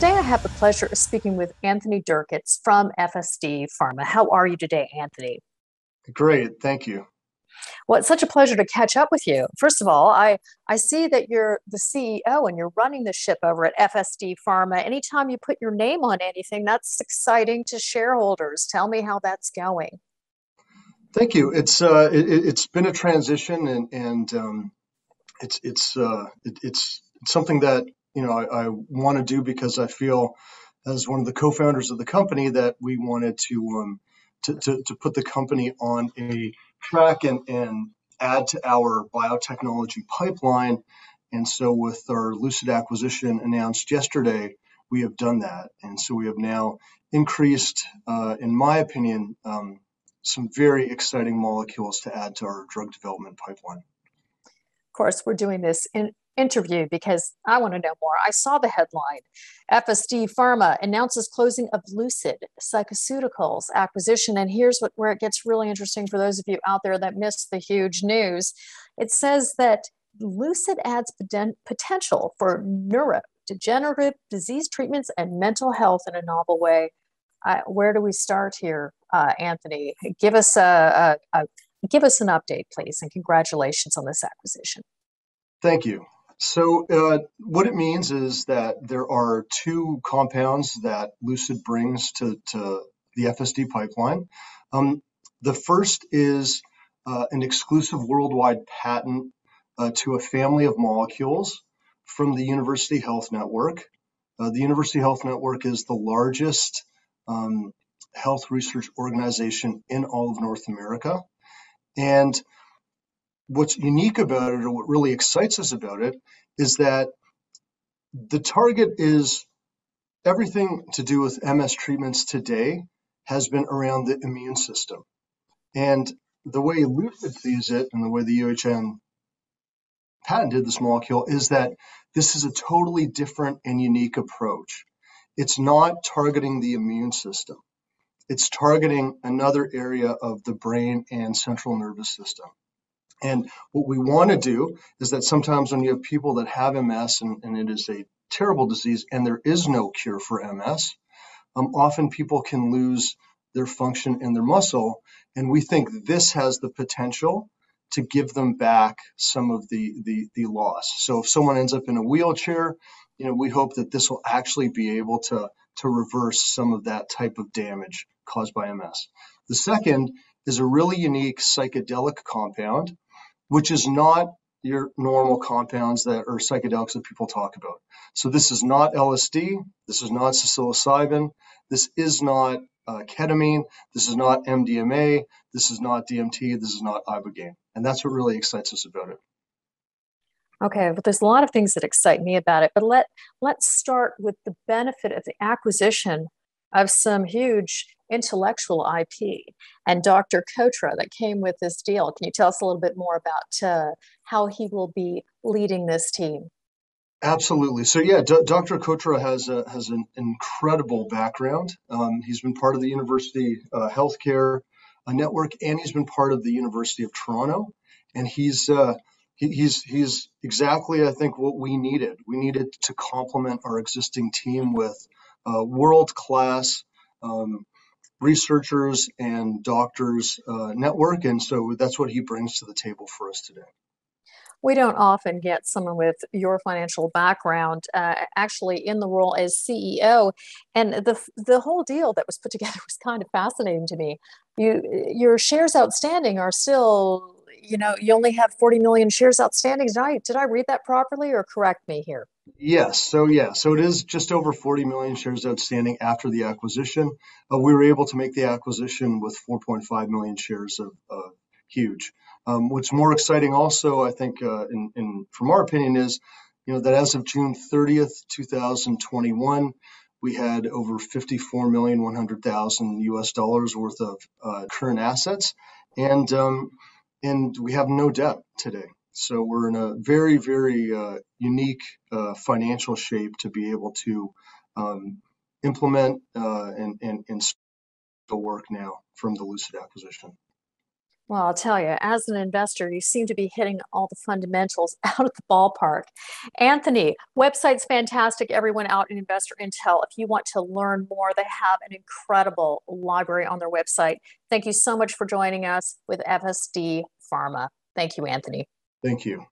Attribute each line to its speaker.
Speaker 1: today I have the pleasure of speaking with Anthony Durkacz from FSD Pharma. How are you today, Anthony?
Speaker 2: Great, thank you.
Speaker 1: Well, it's such a pleasure to catch up with you. First of all, I, I see that you're the CEO and you're running the ship over at FSD Pharma. Anytime you put your name on anything, that's exciting to shareholders. Tell me how that's going.
Speaker 2: Thank you. It's uh, it, has been a transition, and and um, it's it's uh, it, it's something that you know I, I want to do because I feel as one of the co-founders of the company that we wanted to um, to, to, to put the company on a track and, and add to our biotechnology pipeline. And so, with our Lucid acquisition announced yesterday, we have done that. And so, we have now increased, uh, in my opinion, um, some very exciting molecules to add to our drug development pipeline.
Speaker 1: Of course, we're doing this in interview because I want to know more. I saw the headline FSD Pharma announces closing of Lucid Psycheceuticals acquisition. And here's what, where it gets really interesting for those of you out there that missed the huge news. It says that Lucid adds potential for neurodegenerative disease treatments and mental health in a novel way. Uh, where do we start here, uh, Anthony? Give us a, a, a give us an update, please, and congratulations on this acquisition.
Speaker 2: Thank you. So, uh, what it means is that there are two compounds that Lucid brings to, to the FSD pipeline. Um, the first is uh, an exclusive worldwide patent uh, to a family of molecules from the University Health Network. Uh, the University Health Network is the largest um, health research organization in all of North America. And what's unique about it, or what really excites us about it, is that the target is everything to do with MS treatments today has been around the immune system. And the way Lucid sees it and the way the UHN patented this molecule is that this is a totally different and unique approach. It's not targeting the immune system. It's targeting another area of the brain and central nervous system. And what we want to do is that sometimes when you have people that have MS and, and it is a terrible disease and there is no cure for MS, um, often people can lose their function in their muscle. And we think this has the potential to give them back some of the, the, the loss. So if someone ends up in a wheelchair, you know, we hope that this will actually be able to, to reverse some of that type of damage caused by MS. The second is a really unique psychedelic compound which is not your normal compounds that are psychedelics that people talk about. So this is not LSD. This is not psilocybin. This is not uh, ketamine. This is not MDMA. This is not DMT. This is not ibogaine. And that's what really excites us about it.
Speaker 1: Okay, well, there's a lot of things that excite me about it, but let let's start with the benefit of the acquisition of some huge intellectual IP and Dr. Kotra that came with this deal. Can you tell us a little bit more about uh, how he will be leading this team?
Speaker 2: Absolutely. So yeah, D- Dr. Kotra has a, has an incredible background. Um, he's been part of the University uh, Healthcare uh, Network, and he's been part of the University of Toronto. And he's uh, he, he's he's exactly I think what we needed. We needed to complement our existing team with uh, world class um, researchers and doctors uh, network. And so that's what he brings to the table for us today.
Speaker 1: We don't often get someone with your financial background uh, actually in the role as CEO, and the the whole deal that was put together was kind of fascinating to me. You your shares outstanding are still, you know, you only have 40 million shares outstanding. Did I did I read that properly, or correct me here?
Speaker 2: Yes. So yeah, so it is just over 40 million shares outstanding after the acquisition. Uh, we were able to make the acquisition with 4.5 million shares of uh, huge. Um, what's more exciting, also, I think, uh, in, in, from our opinion, is you know that as of June 30th, 2021, we had over 54 million 100,000 U.S. dollars worth of uh, current assets, and um, and we have no debt today. So we're in a very, very uh, unique uh, financial shape to be able to um, implement uh, and, and, and the work now from the Lucid acquisition.
Speaker 1: Well, I'll tell you, as an investor, you seem to be hitting all the fundamentals out of the ballpark. Anthony, website's fantastic. Everyone out in Investor Intel, if you want to learn more, they have an incredible library on their website. Thank you so much for joining us with FSD Pharma. Thank you, Anthony.
Speaker 2: Thank you.